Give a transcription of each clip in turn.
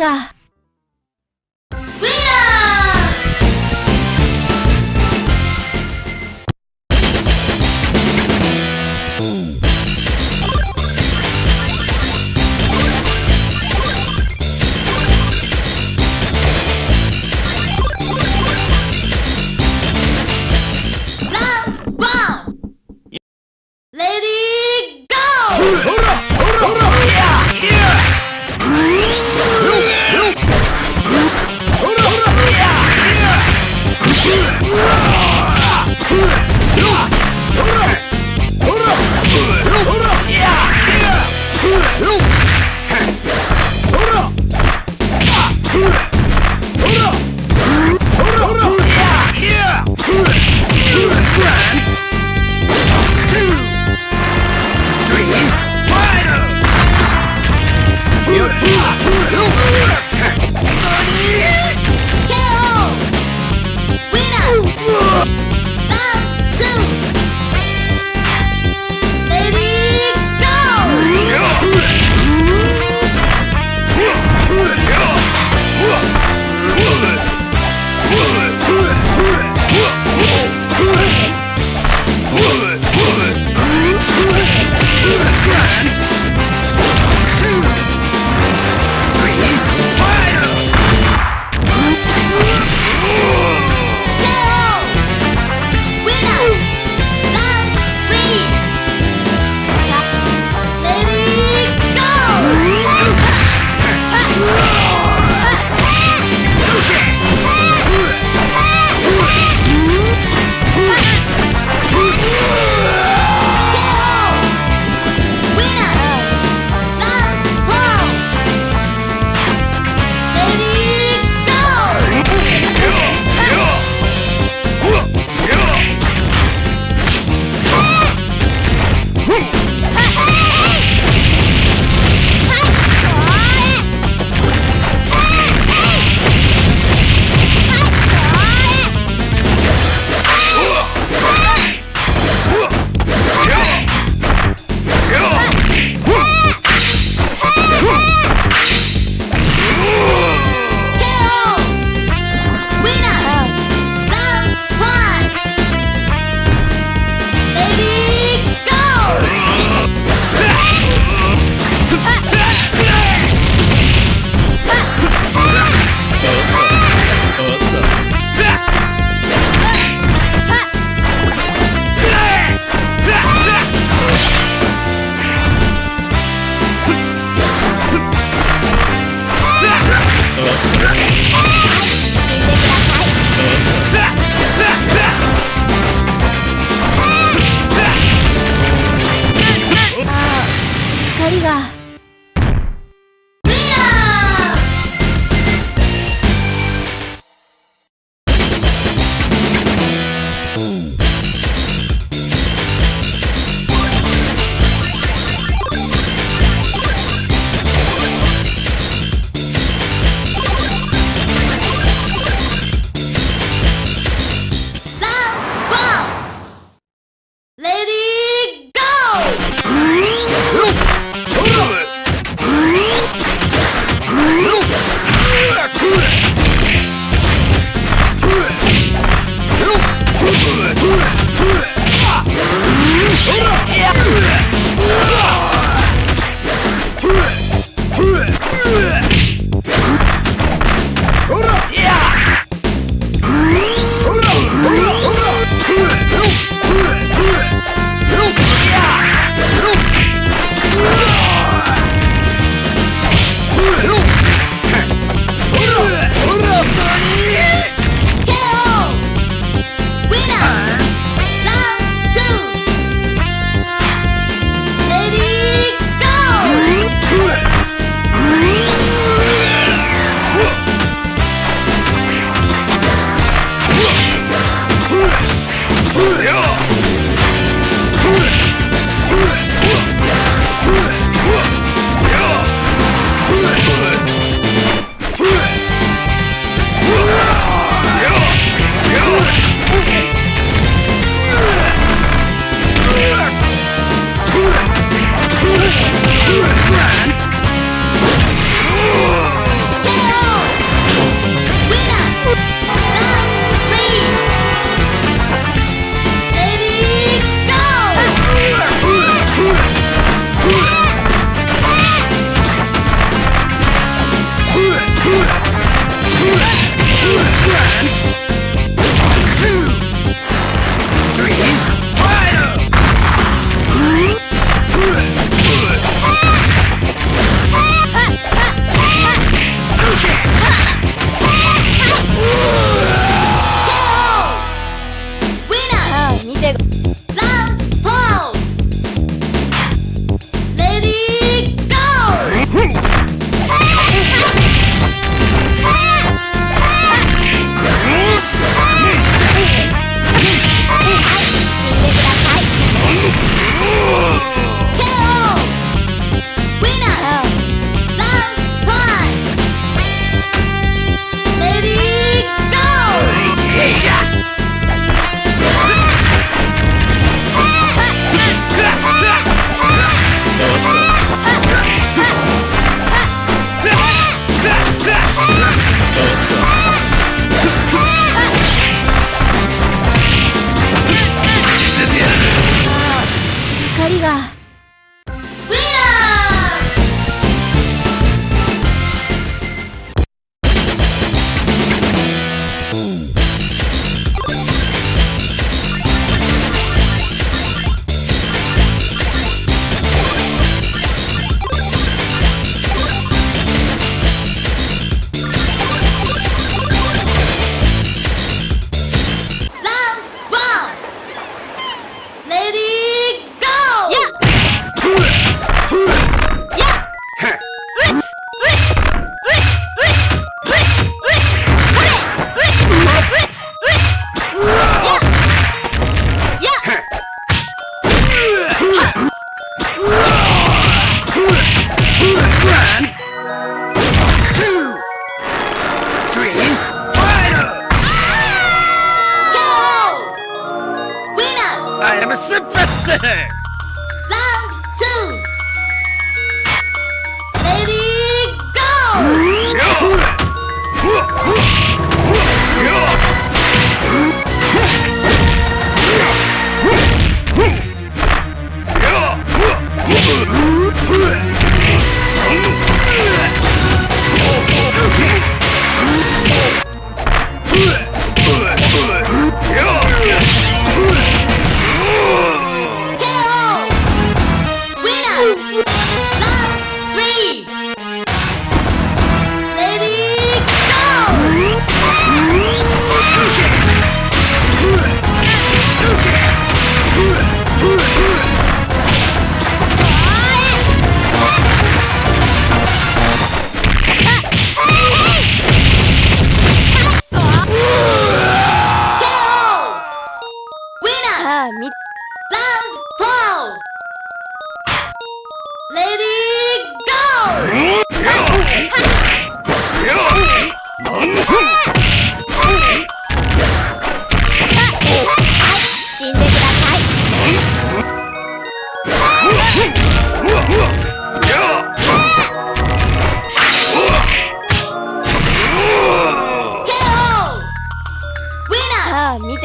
が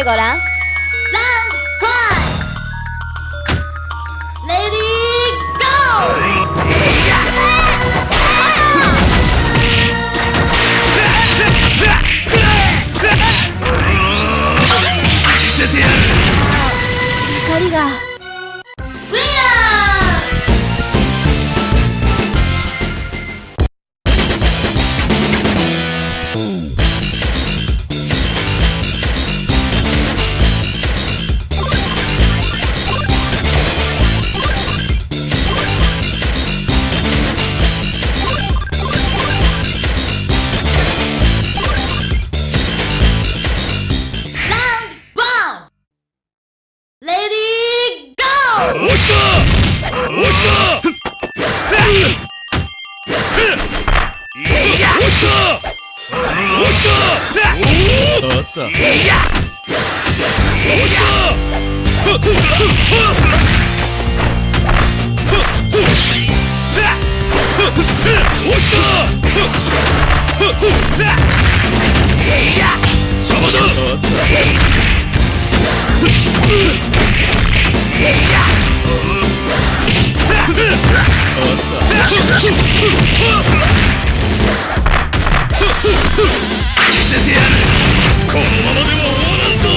でごらん。ランコイレディーゴー。怒りが。Oh, せてやる。このままでは終わらんぞ。